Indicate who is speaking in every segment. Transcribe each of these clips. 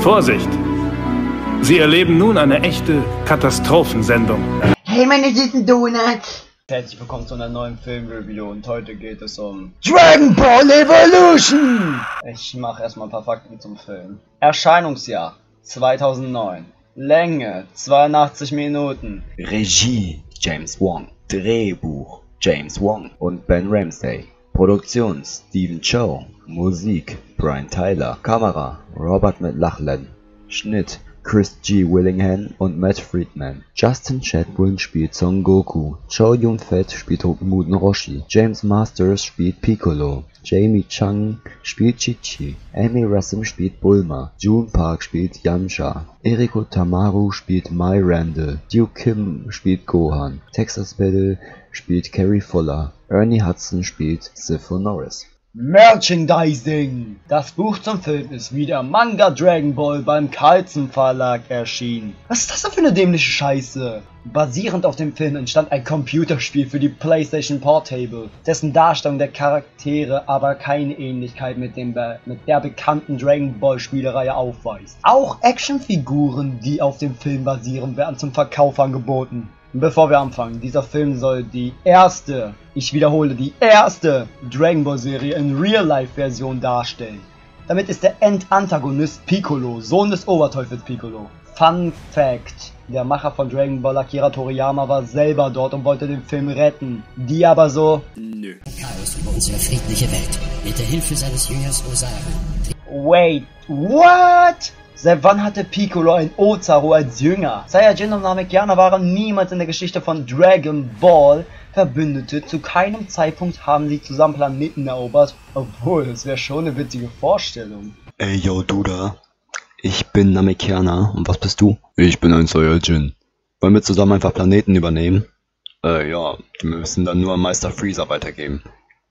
Speaker 1: Vorsicht! Sie erleben nun eine echte Katastrophensendung.
Speaker 2: Hey, meine süßen Donuts!
Speaker 3: Herzlich willkommen zu einer neuen Filmreview und heute geht es um Dragon Ball Evolution! Ich mache erstmal ein paar Fakten zum Film. Erscheinungsjahr 2009. Länge 82 Minuten.
Speaker 4: Regie James Wong. Drehbuch James Wong und Ben Ramsey. Produktion Stephen Chow. Musik Brian Tyler. Kamera Robert McLachlan. Schnitt Chris G. Willingham und Matt Friedman. Justin Chatwin spielt Son Goku. Chow Yun-Fat spielt Muten Roshi. James Masters spielt Piccolo. Jamie Chung spielt Chi-Chi. Amy Rassam spielt Bulma. June Park spielt Yamcha. Eriko Tamaru spielt Mai Randall. Duke Kim spielt Gohan. Texas Battle spielt Carrie Fuller. Ernie Hudson spielt Sifo Norris.
Speaker 3: Merchandising! Das Buch zum Film ist wie der Manga Dragon Ball beim Carlsen Verlag erschienen. Was ist das denn für eine dämliche Scheiße? Basierend auf dem Film entstand ein Computerspiel für die PlayStation Portable, dessen Darstellung der Charaktere aber keine Ähnlichkeit mit, dem mit der bekannten Dragon Ball Spielereihe aufweist. Auch Actionfiguren, die auf dem Film basieren, werden zum Verkauf angeboten. Bevor wir anfangen, dieser Film soll die erste, ich wiederhole, die erste Dragon Ball Serie in Real-Life-Version darstellen. Damit ist der Endantagonist Piccolo, Sohn des Oberteufels Piccolo. Fun Fact, der Macher von Dragon Ball Akira Toriyama war selber dort und wollte den Film retten. Die aber so... Nö.
Speaker 5: Chaos über unsere friedliche Welt. Mit der Hilfe seines Jüngers Osaru.
Speaker 3: Wait, what? Seit wann hatte Piccolo ein Ozaru als Jünger? Saiyajin und Namekianer waren niemals in der Geschichte von Dragon Ball Verbündete. Zu keinem Zeitpunkt haben sie zusammen Planeten erobert. Obwohl, das wäre schon eine witzige Vorstellung.
Speaker 4: Ey, yo, du da. Ich bin Namekianer. Und was bist du? Ich bin ein Saiyajin. Wollen wir zusammen einfach Planeten übernehmen? Äh, ja. Wir müssen dann nur Meister Freezer weitergeben.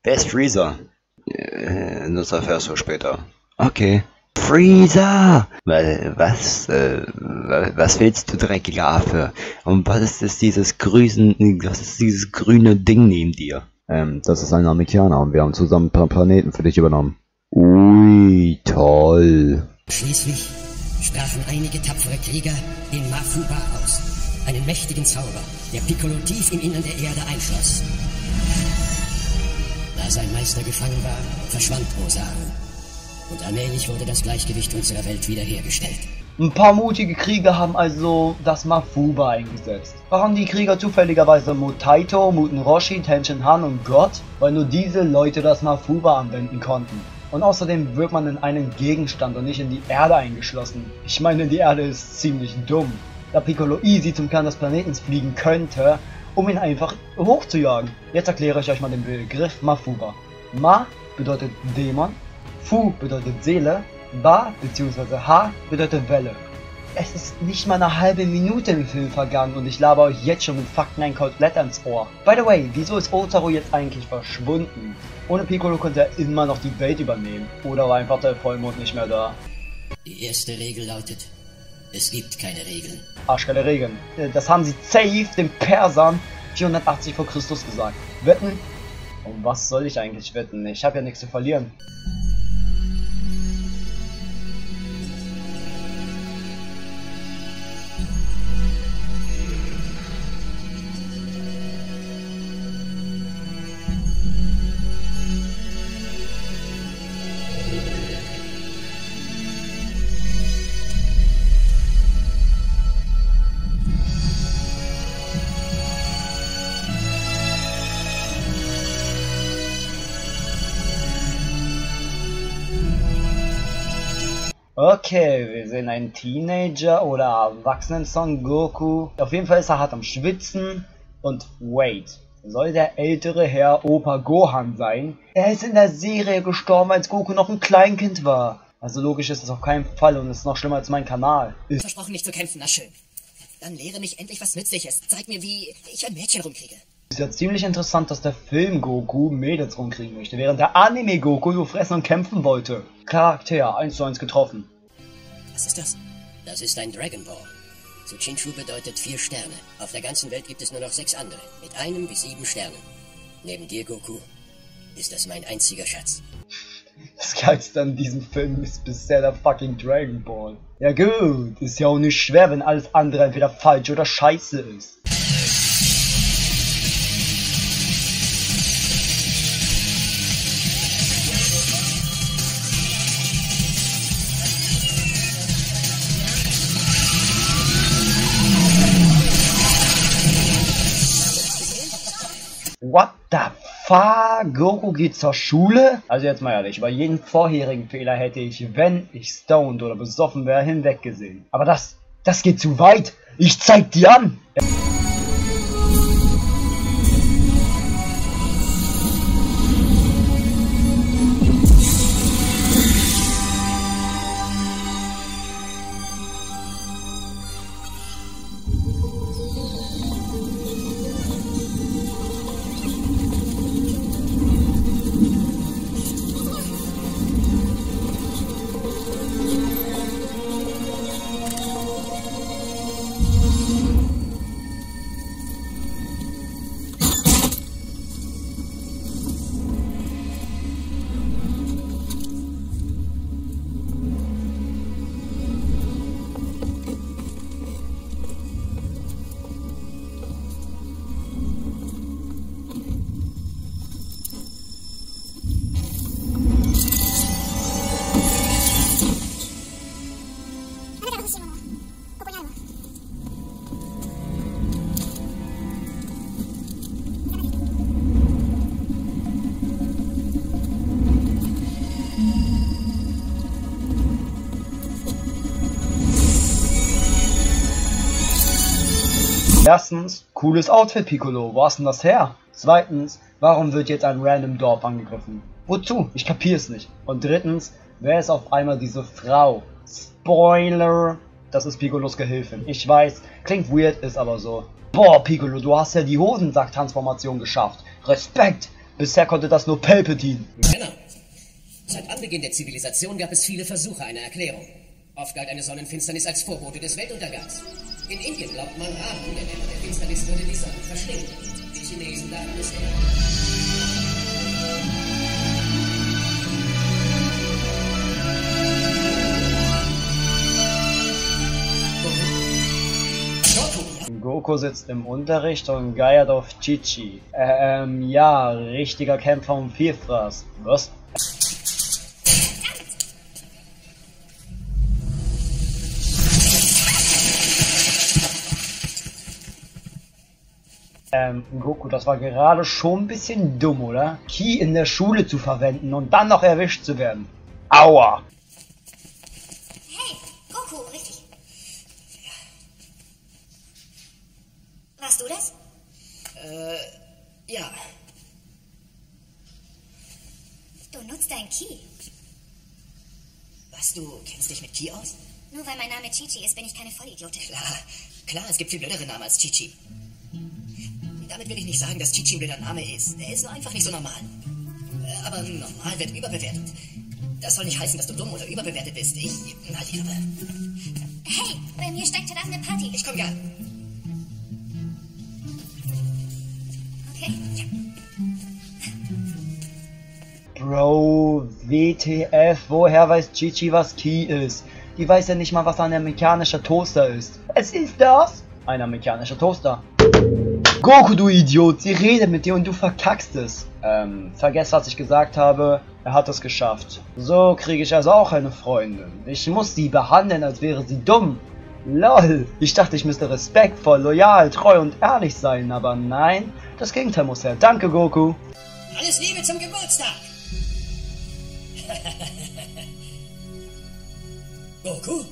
Speaker 4: Wer ist Freezer? Äh, das erfährst du später. Okay. Freezer! Was, äh, was willst du, dreckiger Affe? Und was ist dieses grüßen, was ist dieses grüne Ding neben dir? Ähm, das ist ein Amerikaner und wir haben zusammen ein paar Planeten für dich übernommen. Ui, toll.
Speaker 5: Schließlich sprachen einige tapfere Krieger den Mafuba aus, einen mächtigen Zauber, der Piccolo tief im Innern der Erde einschloss. Da sein Meister gefangen war, verschwand Osaru und allmählich wurde das Gleichgewicht unserer Welt wiederhergestellt.
Speaker 3: Ein paar mutige Krieger haben also das Mafuba eingesetzt. Waren die Krieger zufälligerweise Mutaito, Muten Roshi, Tenshin Han und Gott? Weil nur diese Leute das Mafuba anwenden konnten. Und außerdem wird man in einen Gegenstand und nicht in die Erde eingeschlossen. Ich meine, die Erde ist ziemlich dumm, da Piccolo easy zum Kern des Planetens fliegen könnte, um ihn einfach hochzujagen. Jetzt erkläre ich euch mal den Begriff Mafuba. Ma bedeutet Dämon Fu bedeutet Seele, Ba bzw. Ha bedeutet Welle. Es ist nicht mal eine halbe Minute im Film vergangen und ich laber euch jetzt schon mit Fakten ein Kotelett ans Ohr. By the way, wieso ist Otaru jetzt eigentlich verschwunden? Ohne Piccolo konnte er immer noch die Welt übernehmen. Oder war einfach der Vollmond nicht mehr da?
Speaker 5: Die erste Regel lautet, es gibt keine Regeln.
Speaker 3: Arschgeile Regeln. Äh, das haben sie safe den Persern 480 vor Christus gesagt. Wetten? Um was soll ich eigentlich wetten? Ich habe ja nichts zu verlieren. Okay, wir sehen einen Teenager oder erwachsenen Son Goku. Auf jeden Fall ist er hart am Schwitzen. Und wait, soll der ältere Herr Opa Gohan sein? Er ist in der Serie gestorben, als Goku noch ein Kleinkind war. Also logisch ist das auf keinen Fall und ist noch schlimmer als mein Kanal.
Speaker 5: Ist Versprochen nicht zu kämpfen, na schön. Dann lehre mich endlich was Nützliches. Zeig mir, wie ich ein Mädchen rumkriege.
Speaker 3: Ist ja ziemlich interessant, dass der Film Goku Mädels rumkriegen möchte, während der Anime Goku nur fressen und kämpfen wollte. Charakter 1 zu 1 getroffen.
Speaker 5: Was ist das? Das ist ein Dragon Ball. Tsuchinshu bedeutet vier Sterne. Auf der ganzen Welt gibt es nur noch sechs andere, mit einem bis sieben Sternen. Neben dir, Goku, ist das mein einziger Schatz.
Speaker 3: Das Geilste an diesem Film ist bisher der fucking Dragon Ball. Ja gut, ist ja auch nicht schwer, wenn alles andere entweder falsch oder scheiße ist. The fuck? Goku geht zur Schule? Also jetzt mal ehrlich, über jeden vorherigen Fehler hätte ich, wenn ich stoned oder besoffen wäre, hinweggesehen. Aber das, das geht zu weit. Ich zeig dir an. Erstens, cooles Outfit, Piccolo. Wo hast denn das her? Zweitens, warum wird jetzt ein random Dorf angegriffen? Wozu? Ich kapier's nicht. Und drittens, wer ist auf einmal diese Frau? Spoiler! Das ist Piccolos Gehilfin. Ich weiß, klingt weird, ist aber so. Boah, Piccolo, du hast ja die Hosensack-Transformation geschafft. Respekt! Bisher konnte das nur Palpatine.
Speaker 5: Genau. Seit Anbeginn der Zivilisation gab es viele Versuche einer Erklärung. Oft galt eine Sonnenfinsternis als Vorbote des Weltuntergangs. In Indien glaubt man, Rahu, der Dämon der Finsternis, würde die Sonne verschlingen. Die Chinesen dachten es Goku
Speaker 3: sitzt im Unterricht und geiert auf Chichi. Ähm, ja, richtiger Kämpfer um Vielfraß. Was? Ähm, Goku, das war gerade schon ein bisschen dumm, oder? Ki in der Schule zu verwenden und dann noch erwischt zu werden. Aua!
Speaker 6: Hey, Goku, richtig. Warst du das?
Speaker 5: Äh, ja.
Speaker 6: Du nutzt dein Ki.
Speaker 5: Was, du kennst dich mit Ki aus?
Speaker 6: Nur weil mein Name Chichi ist, bin ich keine Vollidiotin.
Speaker 5: Klar, klar, es gibt viel blödere Namen als Chichi. Damit will ich nicht sagen, dass Chichi ein blöder Name ist. Er ist nur einfach nicht so normal. Äh, Aber normal wird überbewertet. Das soll nicht heißen, dass du dumm oder überbewertet bist. Ich, Klappe.
Speaker 6: Hey, bei mir steckt heute Abend eine Party.
Speaker 5: Ich komm gern.
Speaker 6: Okay.
Speaker 3: Bro, WTF, woher weiß Chichi, was Ki ist? Die weiß ja nicht mal, was ein amerikanischer Toaster ist. Es ist das? Ein amerikanischer Toaster. Goku, du Idiot, sie redet mit dir und du verkackst es. Ähm, vergesst, was ich gesagt habe. Er hat es geschafft. So kriege ich also auch eine Freundin. Ich muss sie behandeln, als wäre sie dumm. Lol, ich dachte, ich müsste respektvoll, loyal, treu und ehrlich sein, aber nein, das Gegenteil muss her. Danke, Goku.
Speaker 5: Alles Liebe zum Geburtstag! Goku?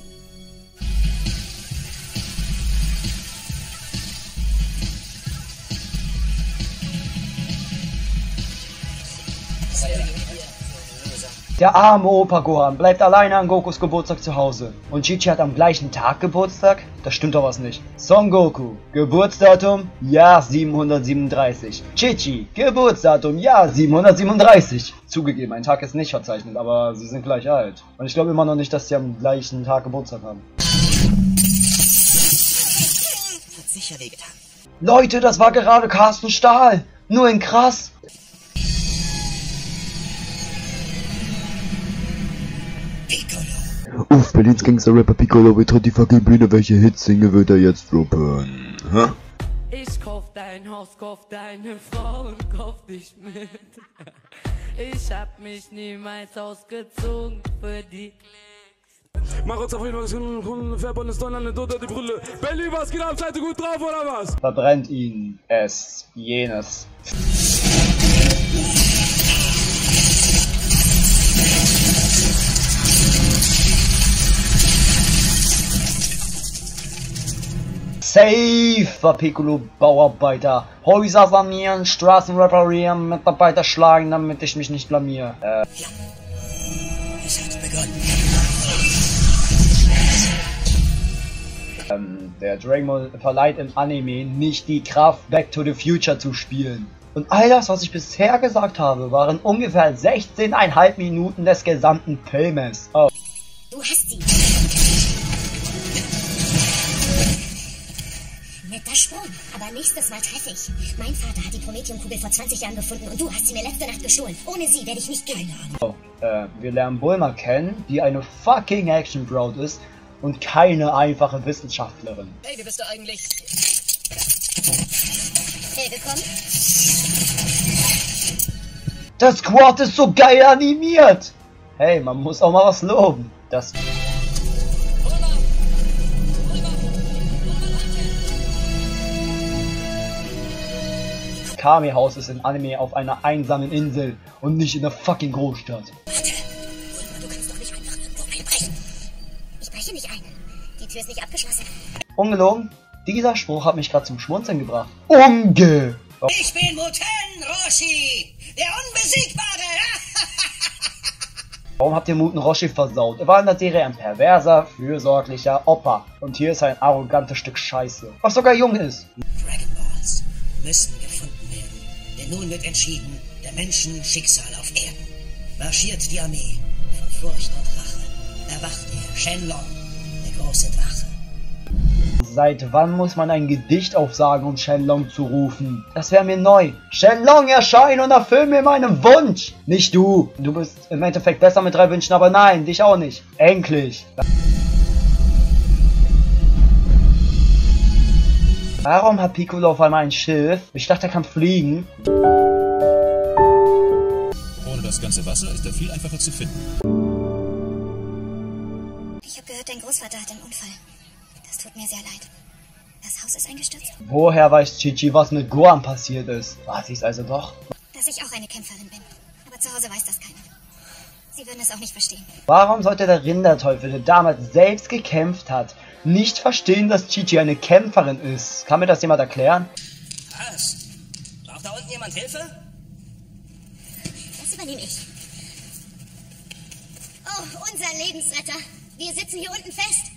Speaker 3: Der arme Opa Gohan bleibt alleine an Gokus Geburtstag zu Hause. Und Chichi hat am gleichen Tag Geburtstag? Das stimmt doch was nicht. Son Goku, Geburtsdatum? Jahr 737. Chichi, Geburtsdatum? Jahr 737. Zugegeben, ein Tag ist nicht verzeichnet, aber sie sind gleich alt. Und ich glaube immer noch nicht, dass sie am gleichen Tag Geburtstag haben.
Speaker 5: Hat sicher wehgetan.
Speaker 3: Leute, das war gerade Carsten Stahl. Nur in krass.
Speaker 4: Uff, Berlins Gangster-Rapper Piccolo betritt die fucking Bühne, welche Hits singe wird er jetzt droppen? Hä?
Speaker 7: Ich kauf dein Haus, kauf deine Frau und kauf dich mit. Ich hab mich niemals ausgezogen für die
Speaker 8: Mach uns auf jeden Fall Kunden, Verbund ist Donner, unter die Brille. Berlin, was geht ab? Seid ihr gut drauf oder was?
Speaker 3: Verbrennt ihn es jenes. Safe Piccolo Bauarbeiter. Häuser sanieren, Straßen reparieren, Mitarbeiter schlagen, damit ich mich nicht blamier. Äh,
Speaker 5: Es hat begonnen.
Speaker 3: ähm, der Dragon Ball verleiht im Anime nicht die Kraft, Back to the Future zu spielen. Und all das, was ich bisher gesagt habe, waren ungefähr 16,5 Minuten des gesamten Filmes. Oh.
Speaker 6: Du hast sie. Netter Sprung, aber nächstes Mal treffe ich. Mein Vater hat die Prometheum-Kugel vor 20 Jahren gefunden und du hast sie mir letzte Nacht gestohlen. Ohne sie werde ich nicht gehen.
Speaker 3: So, äh, wir lernen Bulma kennen, die eine fucking Action Braut ist und keine einfache Wissenschaftlerin.
Speaker 5: Hey, wie bist du eigentlich?
Speaker 6: Willkommen.
Speaker 3: Der Squad ist so geil animiert! Hey, man muss auch mal was loben. Das. Kami-Haus ist im Anime auf einer einsamen Insel und nicht in der fucking Großstadt.
Speaker 6: Warte. Bulma, du kannst doch nicht einfach irgendwo einbrechen. Ich breche nicht ein. Die Tür ist nicht abgeschlossen.
Speaker 3: Ungelogen, dieser Spruch hat mich gerade zum Schmunzeln gebracht. Unge!
Speaker 5: Ich bin Muten Roshi, der Unbesiegbare.
Speaker 3: Warum habt ihr Muten Roshi versaut? Er war in der Serie ein perverser, fürsorglicher Opa. Und hier ist er ein arrogantes Stück Scheiße. Was sogar jung ist.
Speaker 5: Dragon Balls müssen nun wird entschieden, der Menschen Schicksal auf Erden. Marschiert die Armee von Furcht und Rache. Erwacht er, Shenlong, der große Drache.
Speaker 3: Seit wann muss man ein Gedicht aufsagen, um Shenlong zu rufen? Das wäre mir neu. Shenlong, erschein und erfüll mir meinen Wunsch! Nicht du. Du bist im Endeffekt besser mit drei Wünschen, aber nein, dich auch nicht. Endlich. Warum hat Piccolo auf einmal ein Schiff? Ich dachte, er kann fliegen.
Speaker 9: Ohne das ganze Wasser ist er viel einfacher zu finden.
Speaker 6: Ich habe gehört, dein Großvater hat einen Unfall. Das tut mir sehr leid. Das Haus ist eingestürzt.
Speaker 3: Woher weiß Chichi, was mit Gohan passiert ist? War sie es also doch?
Speaker 6: Dass ich auch eine Kämpferin bin. Aber zu Hause weiß das keiner. Sie würden es auch nicht verstehen.
Speaker 3: Warum sollte der Rinderteufel, der damals selbst gekämpft hat, nicht verstehen, dass Chichi eine Kämpferin ist? Kann mir das jemand erklären?
Speaker 5: Was? Braucht da unten jemand Hilfe?
Speaker 6: Das übernehme ich. Oh, unser Lebensretter. Wir sitzen hier unten fest.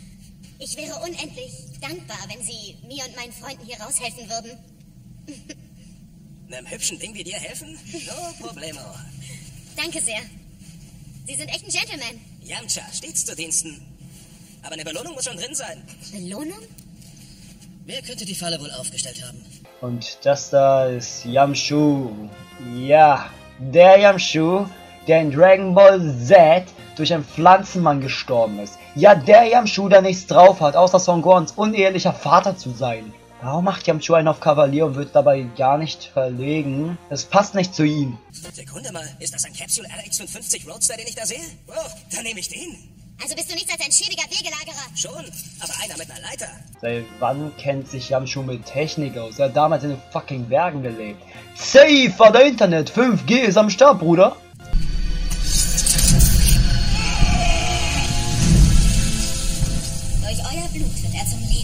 Speaker 6: Ich wäre unendlich dankbar, wenn Sie mir und meinen Freunden hier raushelfen würden.
Speaker 5: Einem hübschen Ding wie dir helfen? No problemo.
Speaker 6: Danke sehr. Sie sind echt ein Gentleman.
Speaker 5: Yamcha, stets zu Diensten. Aber eine Belohnung muss schon drin sein.
Speaker 6: Belohnung?
Speaker 5: Wer könnte die Falle wohl aufgestellt haben?
Speaker 3: Und das da ist Yamshu. Ja, der Yamshu, der in Dragon Ball Z durch einen Pflanzenmann gestorben ist. Ja, der Yamshu, der nichts drauf hat, außer Son Gohans unehelicher Vater zu sein. Warum macht Yamchu einen auf Kavalier und wird dabei gar nicht verlegen? Das passt nicht zu ihm.
Speaker 5: Sekunde mal, ist das ein Capsule RX-550 Roadster, den ich da sehe? Oh, dann nehme ich den.
Speaker 6: Also bist du nichts als ein schäbiger Wegelagerer.
Speaker 5: Schon, aber einer mit einer Leiter.
Speaker 3: Seit wann kennt sich Yamchu mit Technik aus? Er hat damals in den fucking Bergen gelebt. Safe war der Internet. 5G ist am Start, Bruder.
Speaker 6: Durch euer Blut wird er zum Leben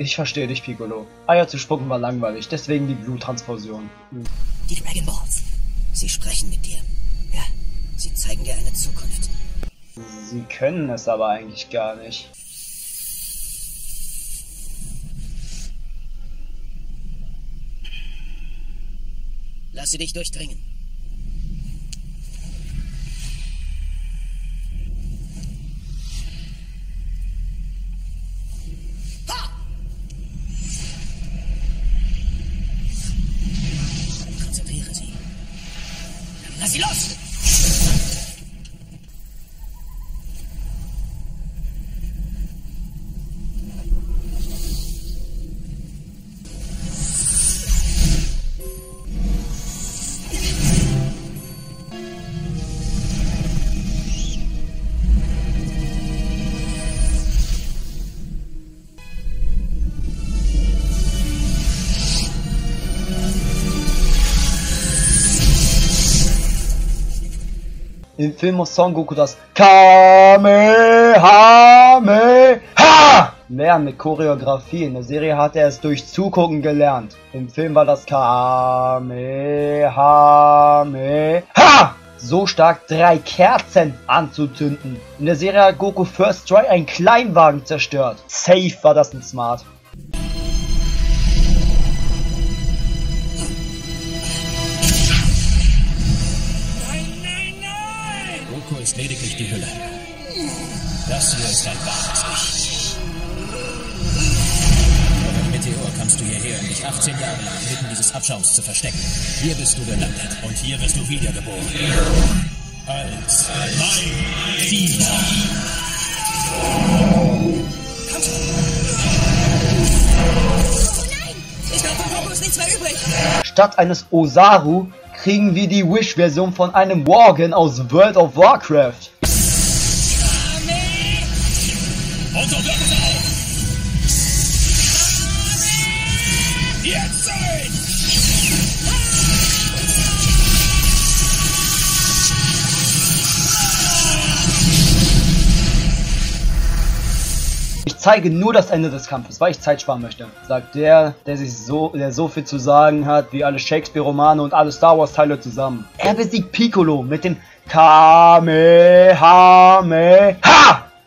Speaker 3: Ich verstehe dich, Piccolo. Eier zu spucken war langweilig, deswegen die Bluttransfusion.
Speaker 5: Die Dragon Balls. Sie sprechen mit dir. Ja, sie zeigen dir eine Zukunft.
Speaker 3: Sie können es aber eigentlich gar nicht.
Speaker 5: Lass sie dich durchdringen. Nasilos!
Speaker 3: Im Film muss Son Goku das Kamehameha lernen mit Choreografie. In der Serie hat er es durch Zugucken gelernt. Im Film war das Kamehameha so stark drei Kerzen anzuzünden. In der Serie hat Goku First Try einen Kleinwagen zerstört. Safe war das ein Smart.
Speaker 9: Ist ein wahres Ich. Dem Meteor kamst du hierher, um dich 18 Jahre lang inmitten dieses Abschaums zu verstecken. Hier bist du gelandet und hier wirst du wiedergeboren. Als mein Diener.
Speaker 5: Ich glaube, von Goku ist nichts mehr übrig.
Speaker 3: Statt eines Osaru kriegen wir die Wish-Version von einem Worgen aus World of Warcraft. Zeige nur das Ende des Kampfes, weil ich Zeit sparen möchte, sagt der, der sich so, der so viel zu sagen hat wie alle Shakespeare-Romane und alle Star Wars-Teile zusammen. Er besiegt Piccolo mit dem Kamehameha!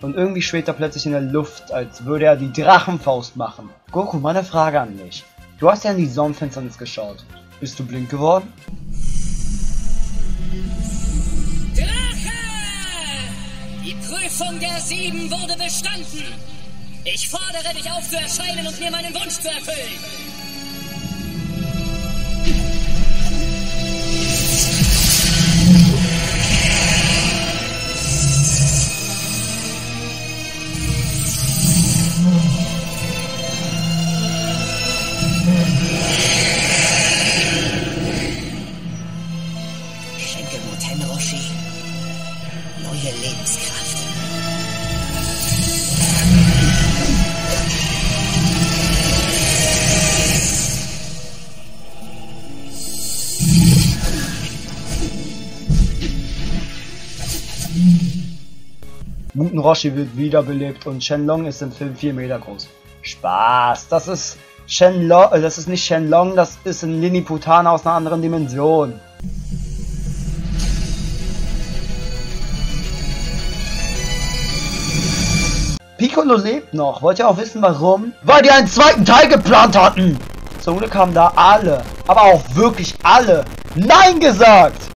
Speaker 3: Und irgendwie schwebt er plötzlich in der Luft, als würde er die Drachenfaust machen. Goku, meine Frage an dich. Du hast ja in die Sonnenfinsternis geschaut. Bist du blind geworden?
Speaker 5: Drache! Die Prüfung der Sieben wurde bestanden. Ich fordere dich auf zu erscheinen und mir meinen Wunsch zu erfüllen.
Speaker 3: Muten Roshi wird wiederbelebt und Shenlong ist im Film 4 Meter groß. Spaß, das ist Shenlong, äh, das ist nicht Shenlong, das ist ein Lilliputaner aus einer anderen Dimension. Piccolo lebt noch. Wollt ihr auch wissen warum? Weil die einen zweiten Teil geplant hatten. Zum Glück haben da alle, aber auch wirklich alle, Nein gesagt.